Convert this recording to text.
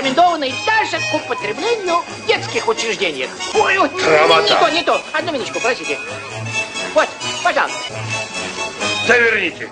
рекомендованы даже к употреблению в детских учреждениях. Ой, ой, Травота. не то, не то. Одну минуточку, простите. Вот, пожалуйста. Заверните.